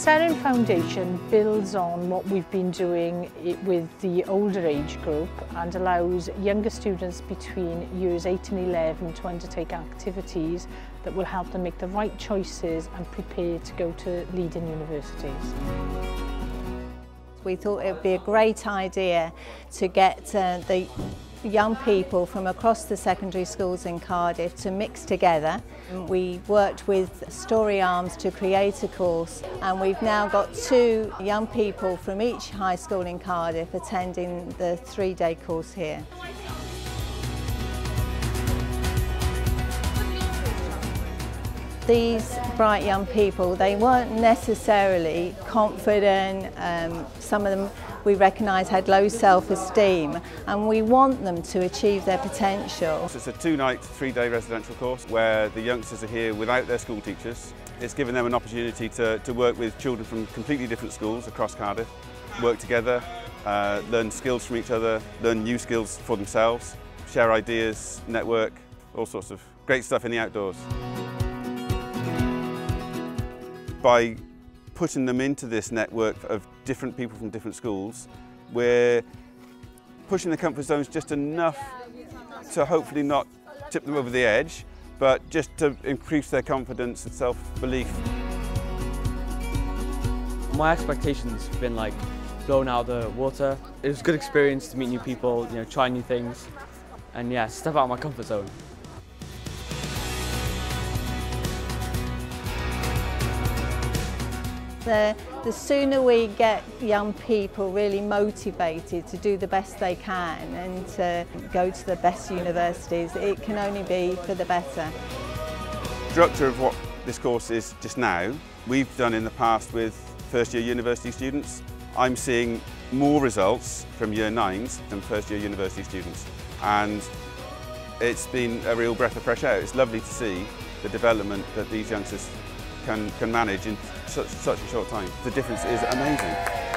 Seren Foundation builds on what we've been doing with the older age group and allows younger students between years 8 and 11 to undertake activities that will help them make the right choices and prepare to go to leading universities. We thought it would be a great idea to get uh, the young people from across the secondary schools in Cardiff to mix together. Mm. We worked with Storey Arms to create a course and we've now got two young people from each high school in Cardiff attending the three-day course here. These bright young people, they weren't necessarily confident, um, some of them we recognise had low self-esteem and we want them to achieve their potential. It's a two-night, three-day residential course where the youngsters are here without their school teachers. It's given them an opportunity to, to work with children from completely different schools across Cardiff, work together, uh, learn skills from each other, learn new skills for themselves, share ideas, network, all sorts of great stuff in the outdoors. By putting them into this network of different people from different schools, we're pushing the comfort zones just enough to hopefully not tip them over the edge, but just to increase their confidence and self-belief. My expectations have been like blown out of the water. It was a good experience to meet new people, you know, try new things, and yeah, step out of my comfort zone. The, the sooner we get young people really motivated to do the best they can and to go to the best universities, it can only be for the better. The structure of what this course is just now, we've done in the past with first year university students. I'm seeing more results from year nines than first year university students. And it's been a real breath of fresh air. It's lovely to see the development that these youngsters can, can manage in such, such a short time. The difference is amazing.